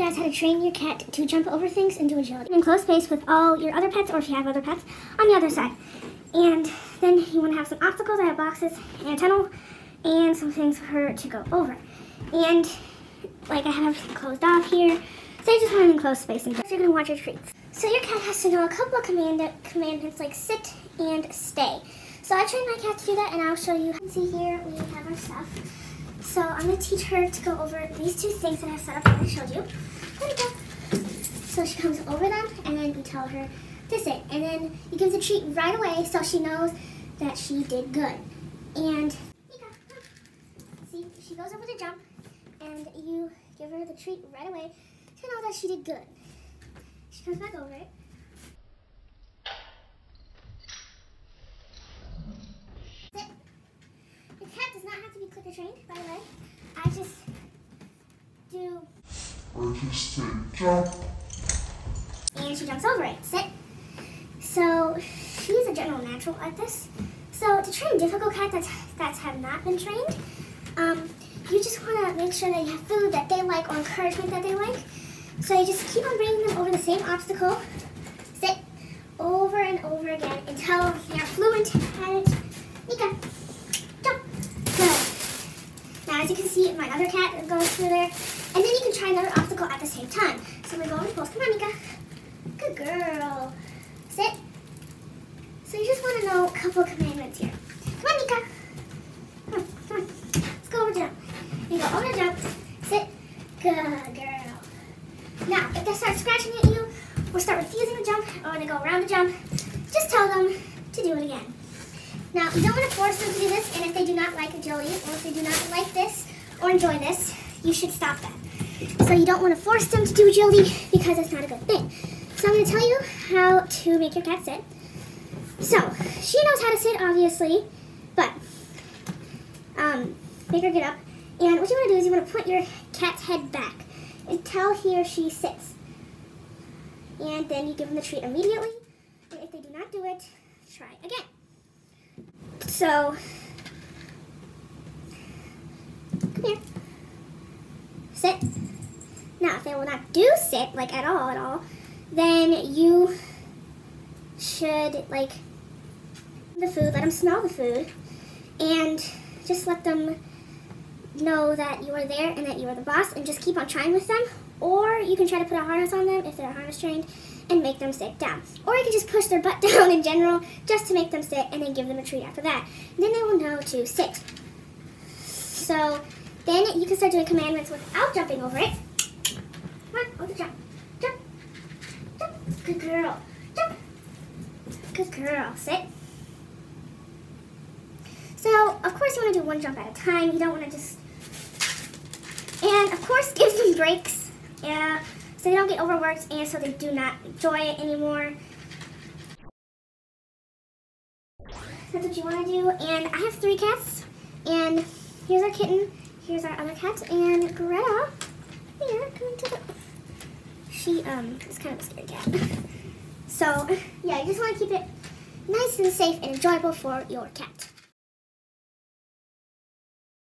guys how to train your cat to jump over things do agility. In close space with all your other pets, or if you have other pets, on the other side. And then you want to have some obstacles. I have boxes and a tunnel and some things for her to go over. And like I have closed off here. So I just want to enclose space and you're going to watch your treats. So your cat has to know a couple of command commandments like sit and stay. So I trained my cat to do that and I'll show you. See here we have our stuff. So I'm going to teach her to go over these two things that I've set up that I showed you. There go. So she comes over them and then you tell her to sit. And then you give the treat right away so she knows that she did good. And see, she goes over the jump and you give her the treat right away to know that she did good. She comes back over it. Sit. The cat does to be trained, by the way. I just do. I just say jump. And she jumps over it. Sit. So she's a general natural at this. So to train difficult cats that that have not been trained, um, you just want to make sure that you have food that they like or encouragement that they like. So you just keep on bringing them over the same obstacle. Sit over and over again until you're fluent at it. Mika, jump. Good. Now as you can see, my other cat goes through there. And then you can try another obstacle at the same time. So we're going to pose. Come on, Mika. Good girl. Sit. So you just want to know a couple commandments here. Come on, Mika. Come on, come on. Let's go over jump. You go over jump. Sit. Good girl. Now, if they start scratching at you, or start refusing to jump, or they go around the jump, just tell them to do it again. Now, you don't want to force them to do this, and if they do not like agility, or if they do not like this, enjoy this, you should stop that. So you don't want to force them to do agility because it's not a good thing. So I'm going to tell you how to make your cat sit. So, she knows how to sit, obviously, but um, make her get up. And what you want to do is you want to put your cat's head back until he or she sits. And then you give them the treat immediately. And if they do not do it, try again. So, come here. Sit. Now, if they will not do sit, like at all, at all, then you should, like, the food, let them smell the food, and just let them know that you are there and that you are the boss, and just keep on trying with them. Or you can try to put a harness on them if they're harness trained and make them sit down. Or you can just push their butt down in general just to make them sit and then give them a treat after that. And then they will know to sit. So then you can start doing commandments without jumping over it. Oh, the jump. Jump. Jump. Good girl. Jump. Good girl. Sit. So, of course, you want to do one jump at a time. You don't want to just... And, of course, give them breaks. Yeah, so they don't get overworked and so they do not enjoy it anymore. That's what you want to do. And I have three cats. And here's our kitten. Here's our other cat. And Greta, here, come to the... She um is kind of a scared cat. So, yeah, you just want to keep it nice and safe and enjoyable for your cat.